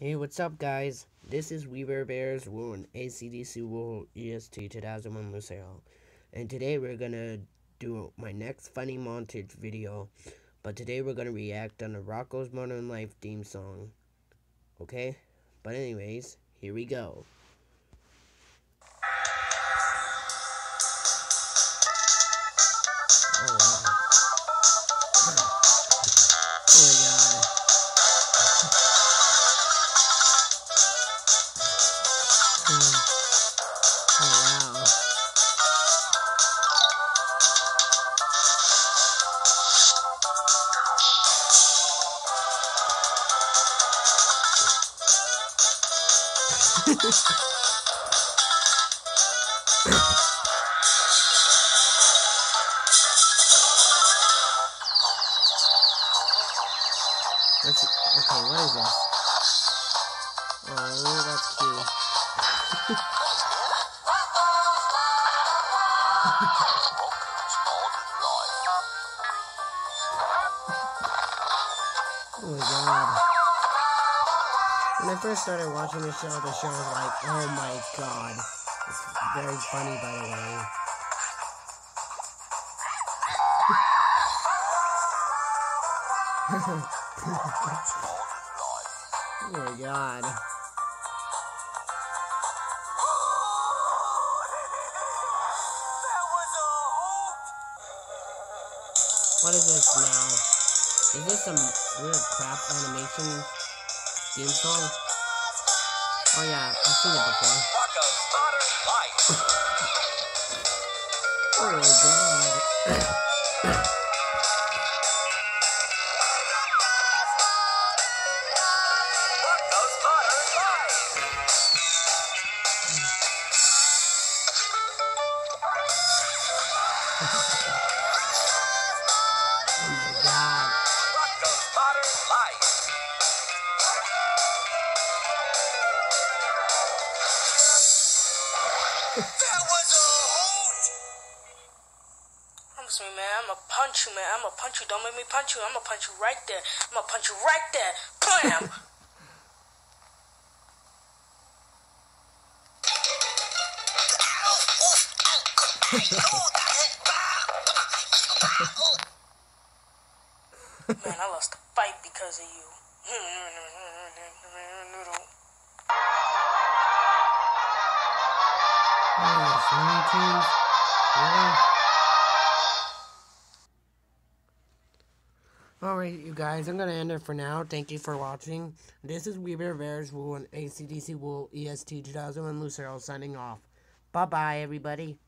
Hey, what's up, guys? This is We Bare Bears Woon ACDC Wool EST 2001 Lucero. And today we're gonna do my next funny montage video. But today we're gonna react on the Rocko's Modern Life theme song. Okay? But, anyways, here we go. Let's. Okay, what is this? Oh, that's cute. Oh my god. When I first started watching the show, the show was like, oh my god. It's very funny, by the way. oh my god. What is this now? Is this some weird crap animation theme song? Oh yeah, I've seen it before. oh my god. me, man. I'ma punch you, man. I'ma punch you. Don't make me punch you. I'ma punch you right there. I'ma punch you right there. Bam! man, I lost the fight because of you. Oh, Alright, you guys, I'm going to end it for now. Thank you for watching. This is We Bare Bears Wool and ACDC Wool EST 2001 Lucero signing off. Bye-bye, everybody.